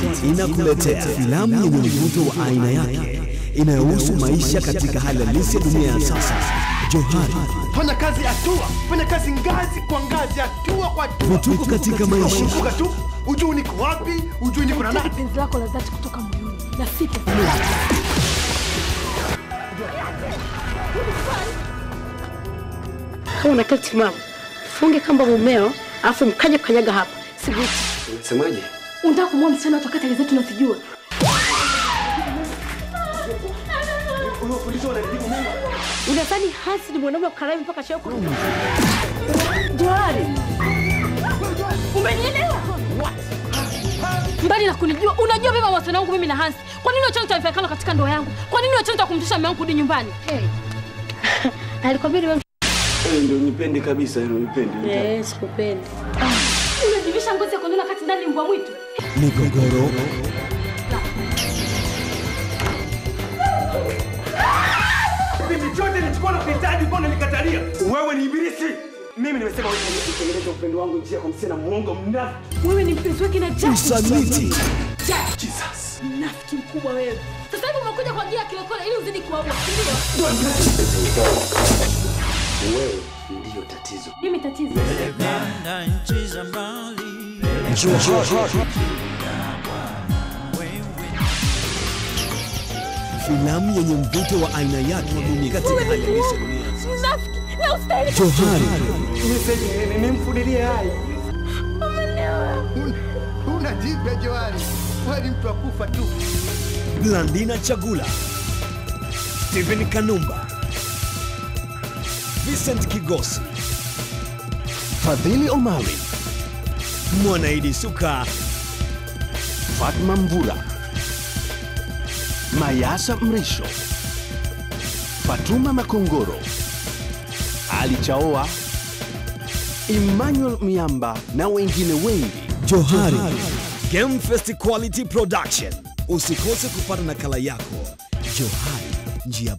Quality inakuletea filamu yenye mvuto wa aina yake inayohusu maisha katika hali halisi ya dunia ya sasa. Johari, fanya kazi hatua, fanya kazi ngazi kwa ngazi, hatua kwa hatua. vituko katika maisha, Kumbuka tu, ujui niko wapi, ujui niko na nani. penzi lako la dhati kutoka moyoni na si pesa. mama, funge kamba mumeo, afu mkaje kukanyaga hapa. Siguti. Unasemaje? Unataka kumwona msichana watu wakati zetu nasijua. Unadhani Hansi ni mwanaume wa kukarami mpaka shauku? Johari, umenielewa? Mbali na kunijua, unajua beba mawasiliano wangu mimi na Hansi. Kwa nini wachana taifakana katika ndoa yangu? Kwa nini wachana kumtisha mume wangu kurudi nyumbani? Alikwambia niwe Wewe ndio unipende kabisa, ndio unipende. Eh, sikupendi. Unajivisha ngozi ya kondoo na kati ndani mbwa mwitu. Migogoro, Kipindi chote nilichukua na kuhitaji, mbona nikatalia Wewe ni ibilisi. Mimi nimesema wewe ni upendo wangu njia kwa msichana muongo mnafiki. Wewe ni mpenzi wake na Jack. usaliti, Jack, Jesus. mnafiki mkubwa wewe. Sasa hivi umekuja kwa ajili ya kilokole ili uzidi kuwaua, ndio? Wewe ndio tatizo. Mimi tatizo. na nchi za mbali filamu yenye mvuto wa aina yake katika hali halisi. Johari, Nimfudilie hai. Unajibia Johari, wewe mtu akufa tu. Blandina Chagula, Stephen Kanumba, Vincent Kigosi, Fadhili Omari, Mwanaidi Suka, Fatma Mvula, Mayasa Mrisho, Fatuma Makongoro, Ali Chaoa, Emmanuel Miamba na wengine wengi. Johari, Game Fest Quality Production. Usikose kupata nakala yako. Johari, njia.